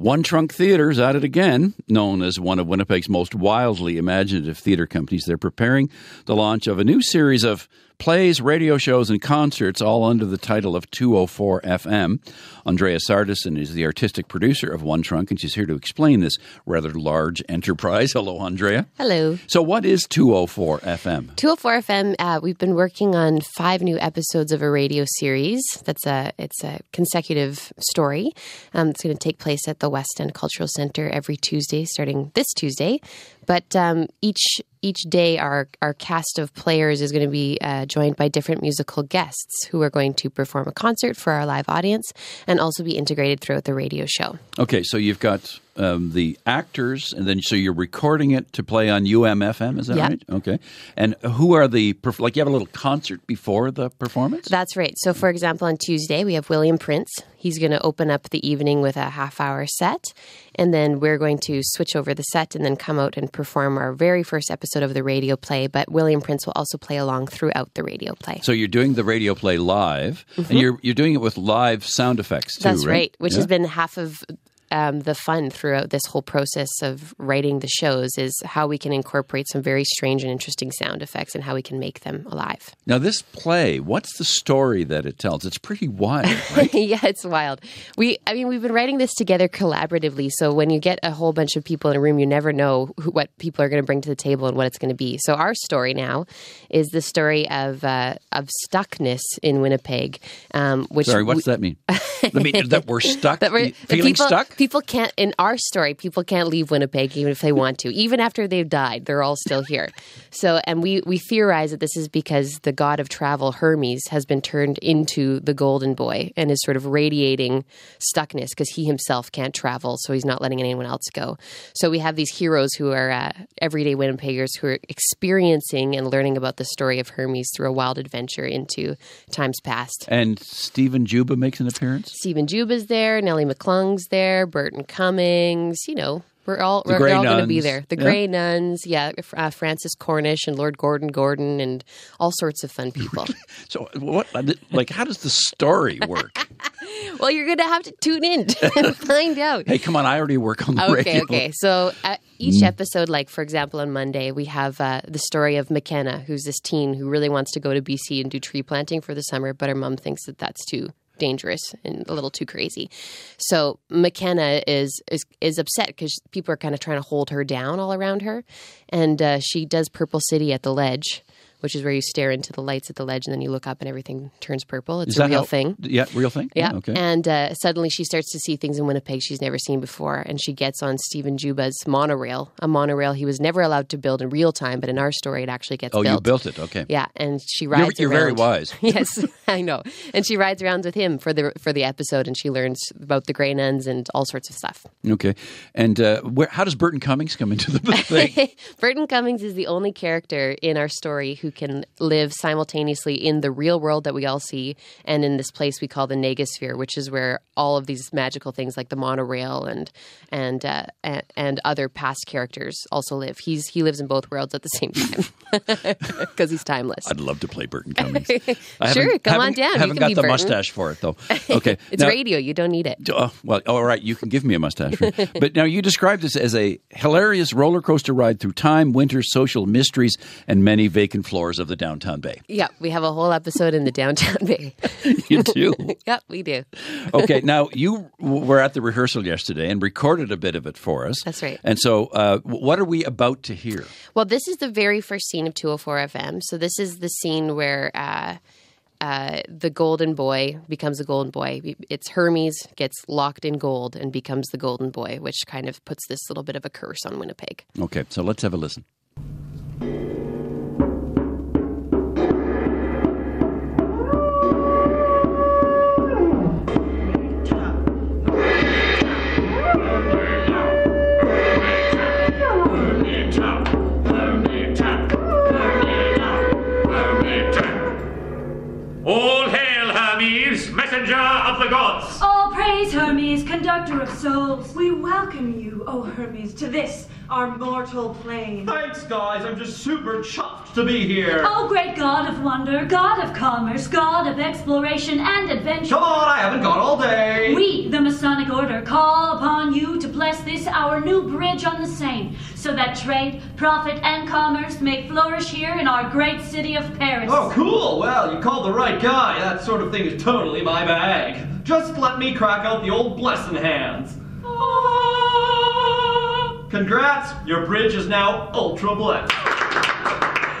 One Trunk Theater's at it again, known as one of Winnipeg's most wildly imaginative theater companies. They're preparing the launch of a new series of plays, radio shows, and concerts, all under the title of 204 FM. Andraea Sartison is the artistic producer of One Trunk, and she's here to explain this rather large enterprise. Hello, Andraea. Hello. So, what is 204 FM? 204 FM. Uh, we've been working on five new episodes of a radio series. That's a it's a consecutive story. Um, it's going to take place at the West End Cultural Center every Tuesday, starting this Tuesday. But um, each each day, our our cast of players is going to be uh, joined by different musical guests who are going to perform a concert for our live audience and also be integrated throughout the radio show. Okay, so you've got um, the actors, and then so you're recording it to play on UMFM. Is that right? Okay. And who are the like? You have a little concert before the performance. That's right. So, for example, on Tuesday, we have William Prince. He's going to open up the evening with a half hour set. And then we're going to switch over the set and then come out and perform our very first episode of the radio play. But William Prince will also play along throughout the radio play. so you're doing the radio play live, and you're you're doing it with live sound effects too. Mm-hmm. That's right. right, which Yeah. has been half of um, the fun throughout this whole process of writing the shows is how we can incorporate some very strange and interesting sound effects and how we can make them alive. Now, this play, what's the story that it tells? It's pretty wild, right? yeah, it's wild. We, I mean, we've been writing this together collaboratively. So when you get a whole bunch of people in a room, you never know who, what people are going to bring to the table and what it's going to be. So our story now is the story of uh, of stuckness in Winnipeg, um, which Sorry, what's we- that mean? I mean that we're stuck, that we're, feeling people, stuck. People can't. In our story, people can't leave Winnipeg even if they want to. Even after they've died, they're all still here. So, and we we theorize that this is because the god of travel, Hermes, has been turned into the Golden Boy and is sort of radiating stuckness because he himself can't travel, so he's not letting anyone else go. So we have these heroes who are uh, everyday Winnipeggers who are experiencing and learning about the story of Hermes through a wild adventure into times past. And Stephen Juba makes an appearance. Stephen Juba's there, Nellie McClung's there, Burton Cummings. You know, we're all The we're, all going to be there. The Yeah. Grey Nuns, yeah, uh, Francis Cornish and Lord Gordon Gordon and all sorts of fun people. So, what? Like, how does the story work? well, you're going to have to tune in and find out. hey, come on! I already work on the Okay, radio. okay. So uh, each episode, like for example, on Monday, we have uh, the story of McKenna, who's this teen who really wants to go to BC and do tree planting for the summer, but her mom thinks that that's too dangerous and a little too crazy. So McKenna is is is upset because people are kind of trying to hold her down all around her, and uh, she does Purple City at the ledge. Which is where you stare into the lights at the ledge and then you look up and everything turns purple. It's a real how- thing. Yeah, real thing. Yeah. Okay. And uh, suddenly she starts to see things in Winnipeg she's never seen before. And she gets on Stephen Juba's monorail, a monorail he was never allowed to build in real time, but in our story, it actually gets oh, built. you built it. Okay. Yeah. And she You're, rides you're very around. wise. yes, I know. And she rides around with him for the for the episode, and she learns about the Grey Nuns and all sorts of stuff. Okay. And uh, where? How does Burton Cummings come into the thing? Burton Cummings is the only character in our story who can live simultaneously in the real world that we all see and in this place we call the Negasphere, which is where all of these magical things like the monorail and and uh, and, and other past characters also live. He's he lives in both worlds at the same time because he's timeless. I'd love to play Burton Cummings. Sure, come on down. I Haven't got the Burton. mustache for it though. Okay. It's Now- radio; you don't need it. Oh, well, all right. You can give me a mustache. but now you described this as a hilarious roller coaster ride through time, winter, social mysteries, and many vacant floors of the downtown bay. Yeah, we have a whole episode in the downtown bay. You do. yep, we do. okay. Now you were at the rehearsal yesterday and recorded a bit of it for us. That's right. And so, uh, what are we about to hear? Well, this is the very first scene of 204 FM. So this is the scene where uh, uh, the golden boy becomes a golden boy. It's Hermes gets locked in gold and becomes the golden boy, which kind of puts this little bit of a curse on Winnipeg. Okay. So let's have a listen. Gods! All praise Hermes, conductor of souls. We welcome you, O Hermes, to this, our mortal plane. Thanks, guys. I'm just super chuffed to be here. Oh, great god of wonder, god of commerce, god of exploration and adventure. Come on, I haven't got all day. We, the Masonic Order, call upon you to bless this our new bridge on the Seine, so that trade, profit, and commerce may flourish here in our great city of Paris. Oh, cool. Well, you called the right guy. That sort of thing is totally my bag. Just let me crack out the old blessing hands. Ah. Congrats, your bridge is now ultra blessed.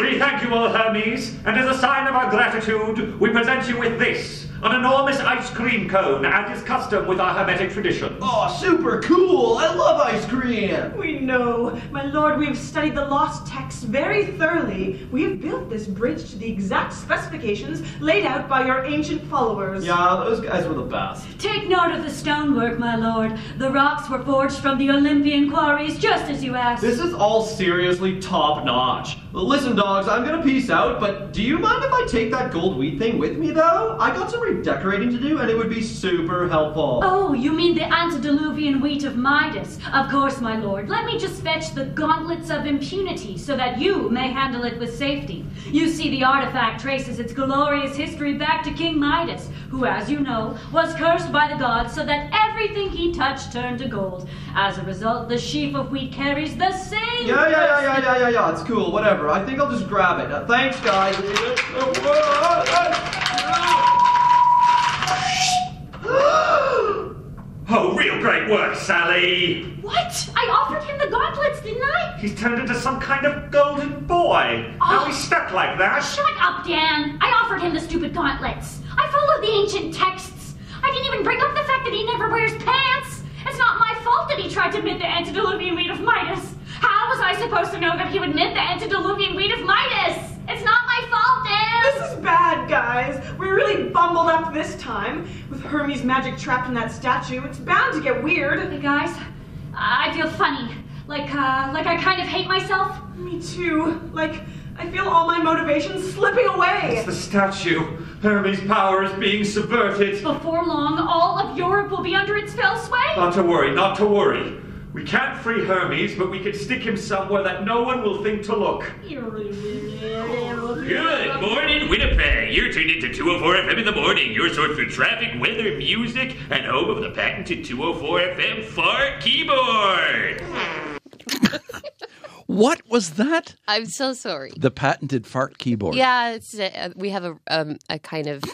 We thank you all, Hermes, and as a sign of our gratitude, we present you with this an enormous ice cream cone, as is custom with our Hermetic tradition. Oh, super cool. I love ice cream. We know, my lord, we have studied the lost texts very thoroughly. We have built this bridge to the exact specifications laid out by your ancient followers. Yeah, those guys were the best. Take note of the stonework, my lord. The rocks were forged from the Olympian quarries, just as you asked. This is all seriously top notch. Listen, dogs, I'm gonna peace out, but do you mind if I take that gold wheat thing with me, though? I got some redecorating to do, and it would be super helpful. Oh, you mean the antediluvian wheat of Midas? Of course, my lord. Let me just fetch the gauntlets of impunity so that you may handle it with safety. You see, the artifact traces its glorious history back to King Midas, who, as you know, was cursed by the gods so that everything he touched turned to gold. As a result, the sheaf of wheat carries the same. Yeah, yeah, yeah, yeah, yeah, yeah, yeah. It's cool. Whatever. I think I'll just grab it. Uh, thanks, guys. Oh, real great work, Sally! What? I offered him the gauntlets, didn't I? He's turned into some kind of golden boy. Now Oh. he's stuck like that. Shut up, Dan. I offered him the stupid gauntlets. I followed the ancient texts. I didn't even bring up the fact that he never wears pants. It's not my fault that he tried to knit the antediluvian wheat of Midas. How was I supposed to know that he would knit the antediluvian wheat of Midas? It's not my fault, Dan. This is bad, guys. We really bumbled up this time. With Hermes' magic trapped in that statue, it's bound to get weird. Hey guys, I feel funny. Like, uh, like I kind of hate myself. Me too. Like, I feel all my motivation slipping away. It's the statue. Hermes' power is being subverted. Before long, all of Europe will be under its fell sway. Not to worry, not to worry. We can't free Hermes, but we can stick him somewhere that no one will think to look. Good morning, Winnipeg. You're tuned into 204 FM in the morning, your source for traffic, weather, music, and home of the patented 204 FM fart keyboard. What was that? I'm so sorry. The patented fart keyboard. Yeah, it's uh, we have a um, a kind of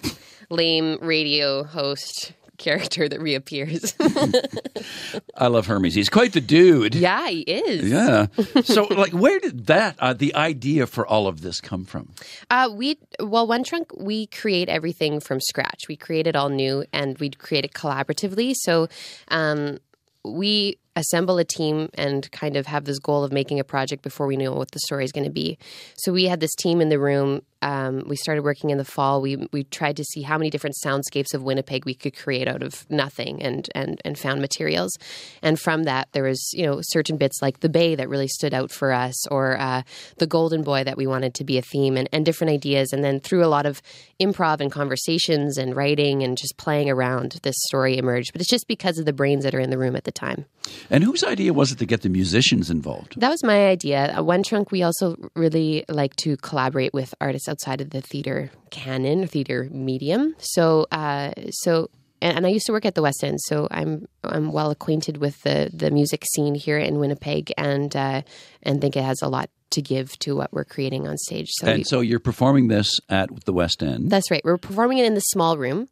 lame radio host character that reappears. I love Hermes. He's quite the dude. yeah, he is. Yeah. So, like, where did that, uh, the idea for all of this come from? Uh, we well, One Trunk, we create everything from scratch. We create it all new, and we create it collaboratively. So, um, we assemble a team and kind of have this goal of making a project before we knew what the story is going to be. So we had this team in the room. Um, we started working in the fall. We we tried to see how many different soundscapes of Winnipeg we could create out of nothing, and and and found materials. And from that, there was you know certain bits like the Bay that really stood out for us, or uh, the Golden Boy that we wanted to be a theme, and, and different ideas. And then through a lot of improv and conversations and writing and just playing around, this story emerged. But it's just because of the brains that are in the room at the time. And whose idea was it to get the musicians involved? That was my idea. One Trunk, we also really like to collaborate with artists outside of the theater canon, theater medium. So, uh, so, and, I used to work at the West End, so I'm I'm well acquainted with the the music scene here in Winnipeg, and uh, and think it has a lot to give to what we're creating on stage. So, we, And so you're performing this at the West End. that's right. We're performing it in the small room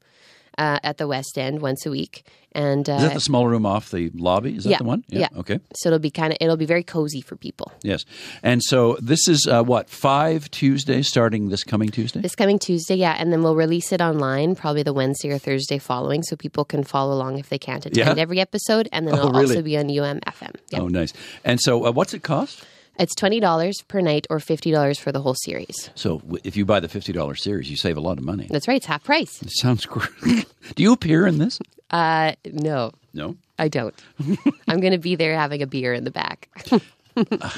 uh, at the West End once a week, and uh, Is that the small room off the lobby? Is that yeah, the one? yeah. Okay. so it'll be kind of it'll be very cozy for people. Yes. And so this is uh, what five Tuesdays starting this coming Tuesday. This coming Tuesday, yeah, and then we'll release it online probably the Wednesday or Thursday following, so people can follow along if they can't attend Yeah? every episode, and then Oh, it'll really? also be on UMFM. Yeah. Oh, nice. And so uh, what's it cost? It's twenty dollars per night or fifty dollars for the whole series. So if you buy the fifty dollars series, you save a lot of money. That's right, it's half price. It sounds great. Do you appear in this? Uh, no, No. I don't. I'm going to be there having a beer in the back.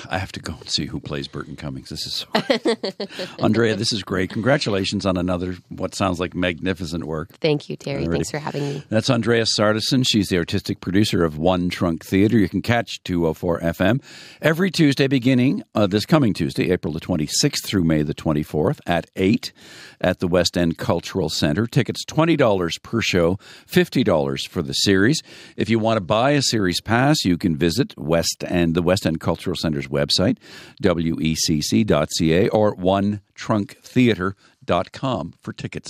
I have to go and see who plays Burton Cummings. This is so. Andraea, this is great. Congratulations on another what sounds like magnificent work. Thank you, Terry. Alrighty. Thanks for having me. That's Andraea Sartison. She's the artistic producer of One Trunk Theater. You can catch 204 FM every Tuesday, beginning uh, this coming Tuesday, April the 26th through May the 24th at 8 at the West End Cultural Center. Tickets $20 per show, $50 for the series. If you want to buy a series pass, you can visit West End, the West End Cultural Center's website, wecc.ca, or onetrunktheater.com for tickets.